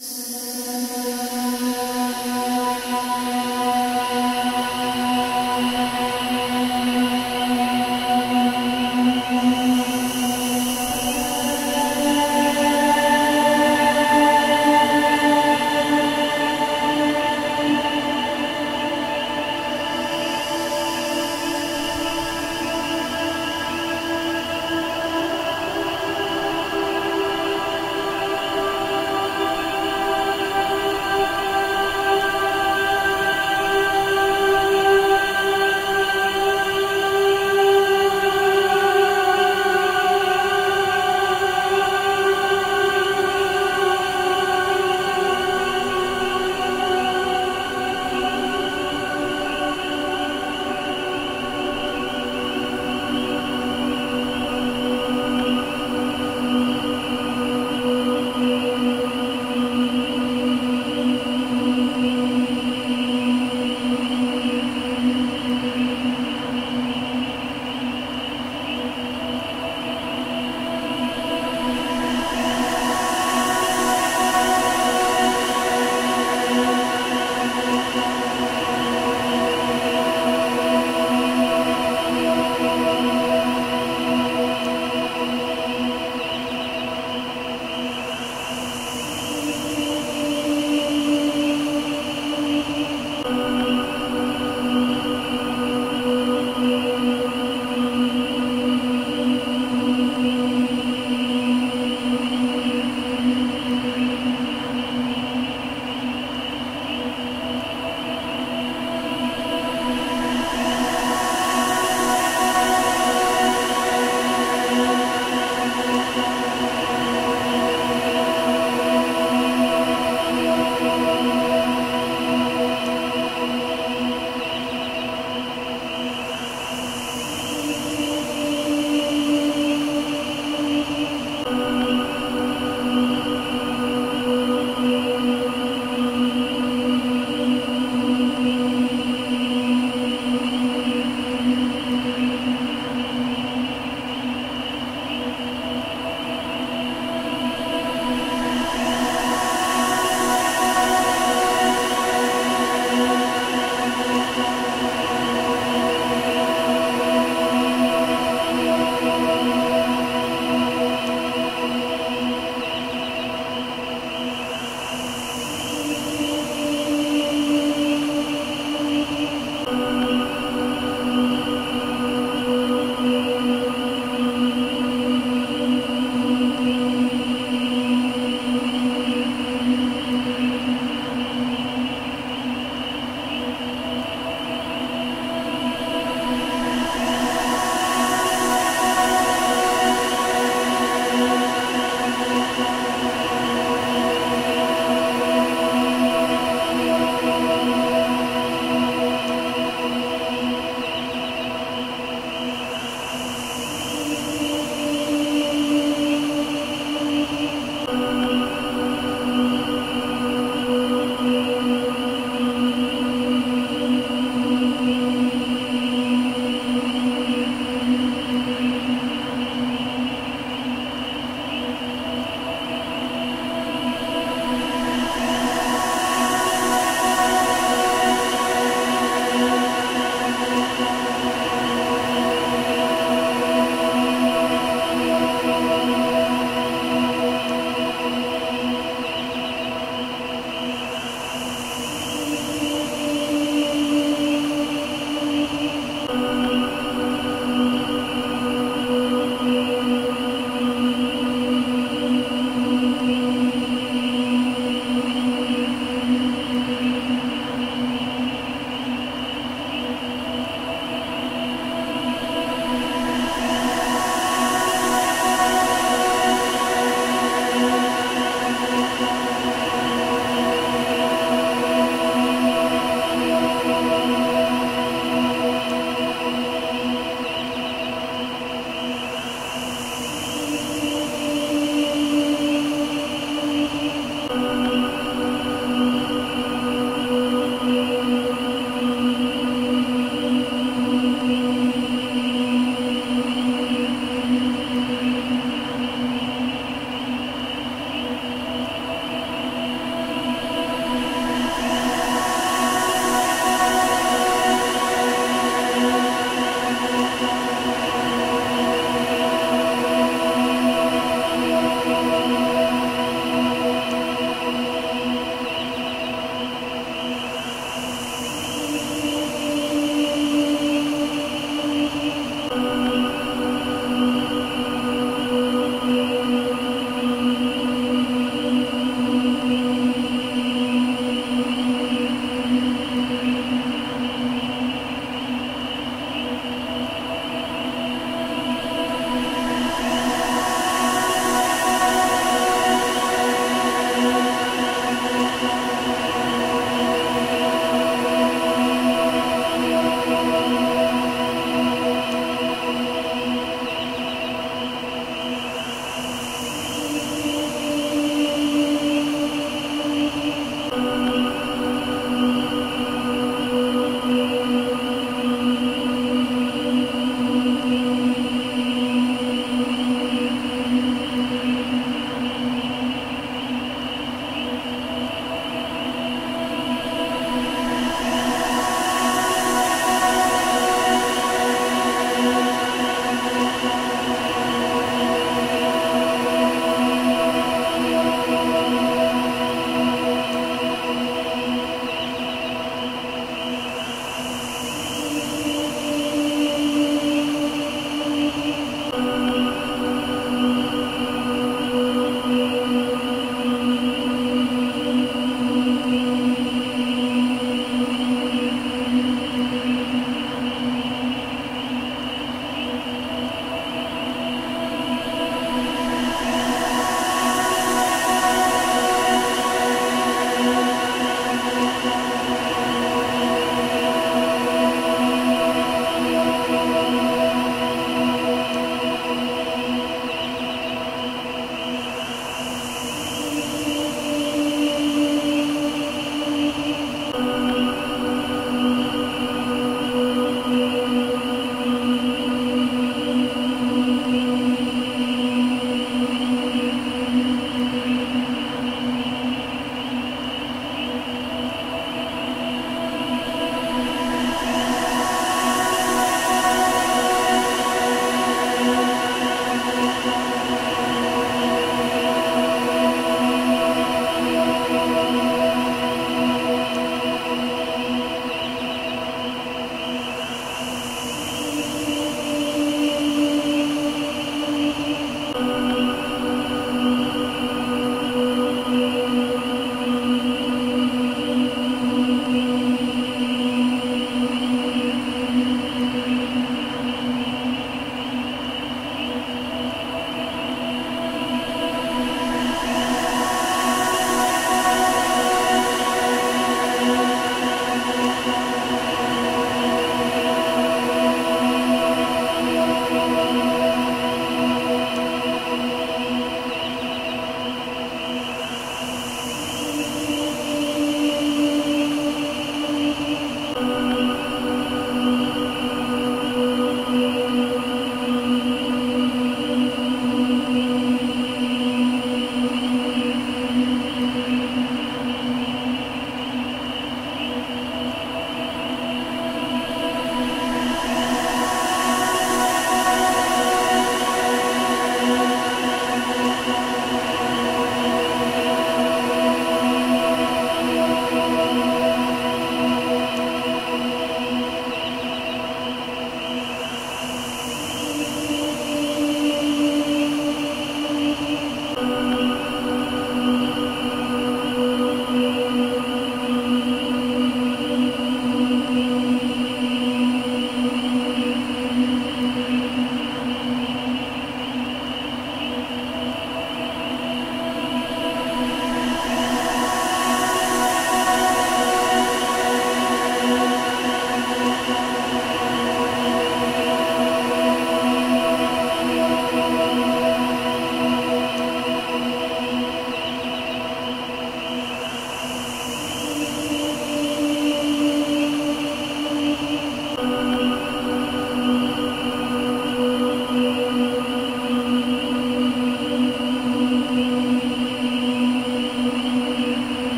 you.